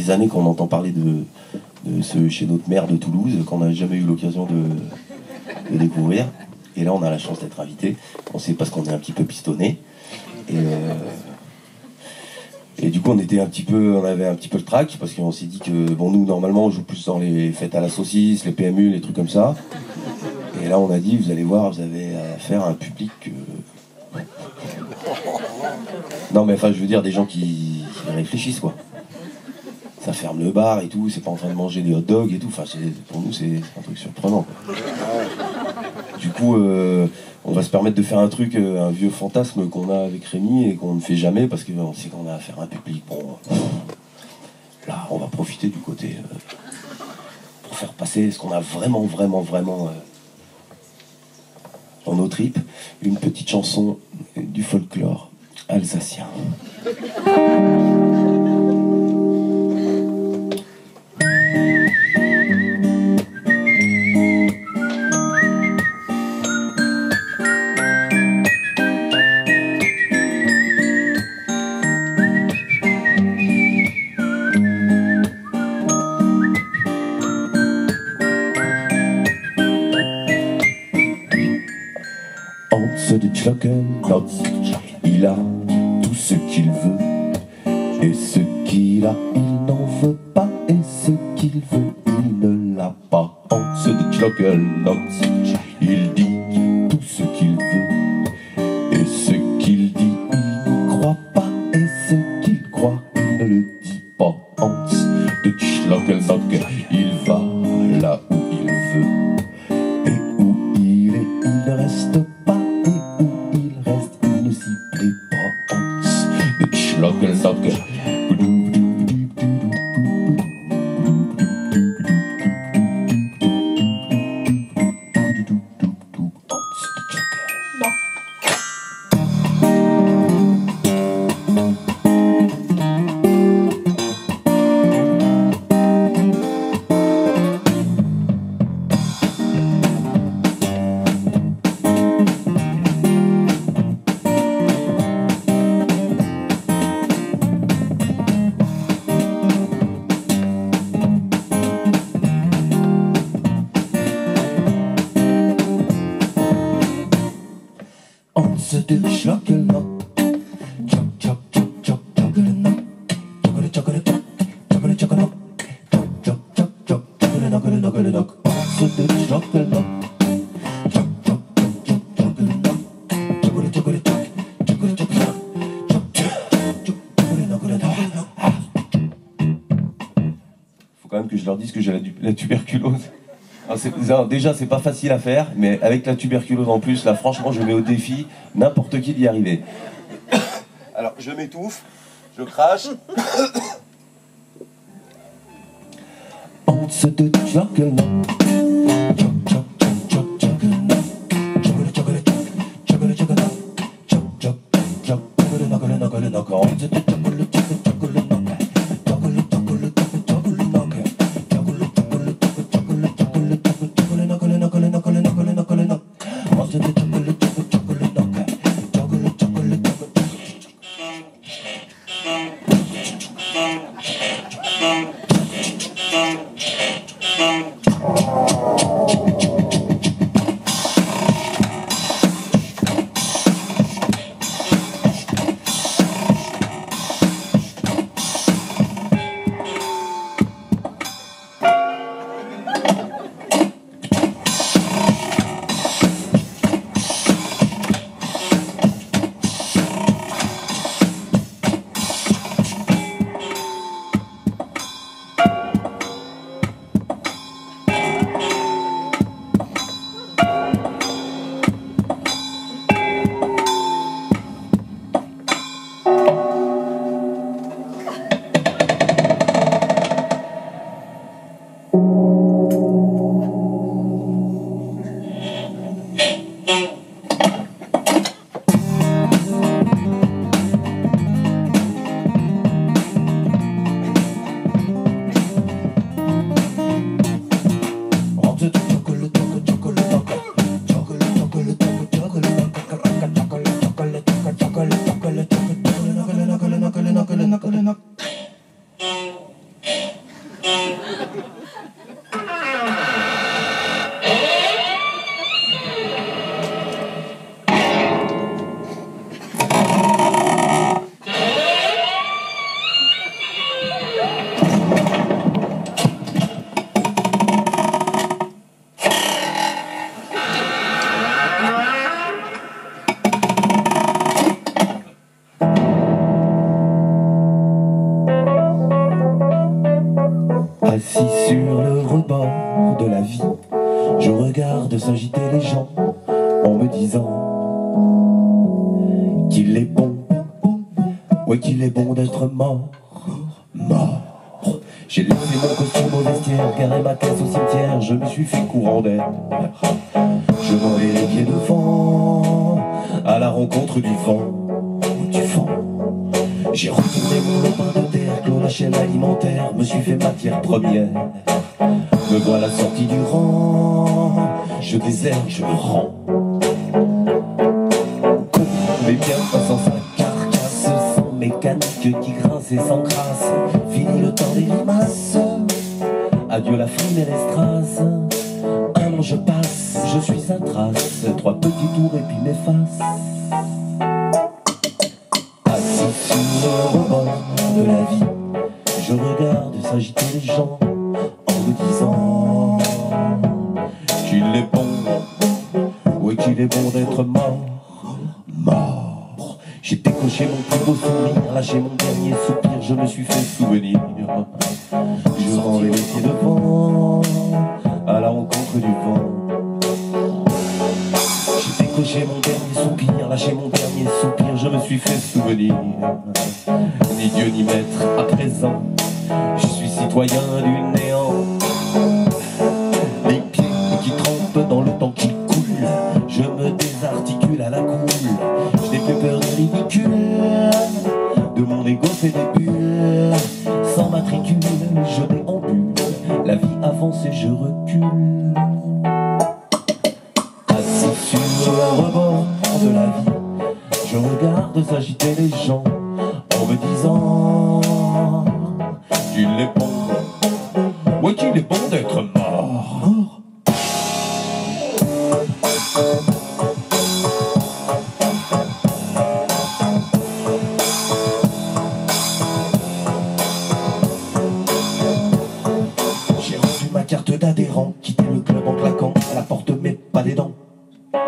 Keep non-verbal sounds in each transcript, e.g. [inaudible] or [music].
Des années qu'on entend parler de, ce chez notre maire de Toulouse, qu'on n'a jamais eu l'occasion de, découvrir. Et là, on a la chance d'être invité. On sait parce qu'on est un petit peu pistonné. Et, euh, et du coup, on était un petit peu, on avait un petit peu le trac parce qu'on s'est dit que, bon, nous, normalement, on joue plus dans les fêtes à la saucisse, les PMU, les trucs comme ça. Et là, on a dit, vous allez voir, vous avez affaire à un public. euh, Non, mais enfin, je veux dire, des gens qui réfléchissent, quoi. Ferme le bar et tout, c'est pas en train de manger des hot dogs et tout. Enfin, pour nous, c'est un truc surprenant. Du coup, euh, on va se permettre de faire un truc, euh, un vieux fantasme qu'on a avec Rémi et qu'on ne fait jamais parce qu'on sait qu'on a affaire à un public. Bon, euh, là, on va profiter du côté pour faire passer ce qu'on a vraiment, vraiment, vraiment dans nos tripes, une petite chanson du folklore alsacien. Hans de Tschlockenock, il a tout ce qu'il veut. Et ce qu'il a, il n'en veut pas. Et ce qu'il veut, il ne l'a pas. Hans de Tschlockenock, il dit tout ce Hans de Faut quand même que je leur dise que j'ai la tuberculose. Non, déjà, c'est pas facile à faire, mais avec la tuberculose en plus, là, franchement, je mets au défi n'importe qui d'y arriver. [coughs] Alors, je m'étouffe, je crache. [coughs] Hans de Thank [laughs] you. De la vie, je regarde s'agiter les gens en me disant qu'il est bon, ouais qu'il est bon d'être mort, mort. J'ai laissé mon costume au vestiaire, carré ma caisse au cimetière, je me suis fait courant d'air. Je m'en vais les pieds devant, à la rencontre du vent. J'ai retourné mon lopin de terre, clos la chaîne alimentaire, me suis fait matière première. Me voilà sorti du rang, je déserte, je me rends. Mais bien sans sa carcasse, sans mécanique qui grince et sans grâce. Fini le temps des limaces, adieu la frime et les. Un an je passe, je suis un trace, trois petits tours et puis m'efface. Assis sur le rebord de la vie, je regarde s'agiter les gens en me disant qu'il est bon, oui qu'il est bon d'être mort, mort. J'ai décoché mon plus beau sourire, lâché mon dernier soupir, je me suis fait souvenir. Je rends les pieds devant, à la rencontre du vent. J'ai mon dernier soupir, lâché mon dernier soupir, je me suis fait souvenir. Ni Dieu ni maître, à présent, je suis citoyen du néant. Les pieds qui trempent dans le temps qui coule, je me désarticule à la coule. Je n'ai plus peur du ridicule, de mon égo fait des bulles. Sans matricule, je déambule, la vie avance et je recule. Le rebord de la vie, je regarde s'agiter les gens en me disant qu'il est bon, ouais qu'il est bon d'être mort. J'ai rendu ma carte d'adhérent, quitté le club en claquant la porte mais pas des dents. Fait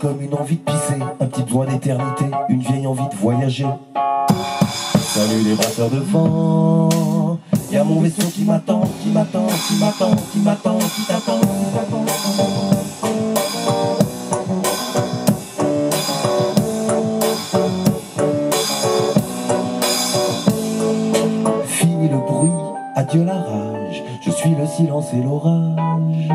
comme une envie de pisser, un petit besoin d'éternité, une vieille envie de voyager. Salut les brasseurs de vent, y a mon vaisseau qui m'attend, qui m'attend, qui m'attend, qui m'attend, qui t'attend. Adieu la rage, je suis le silence et l'orage.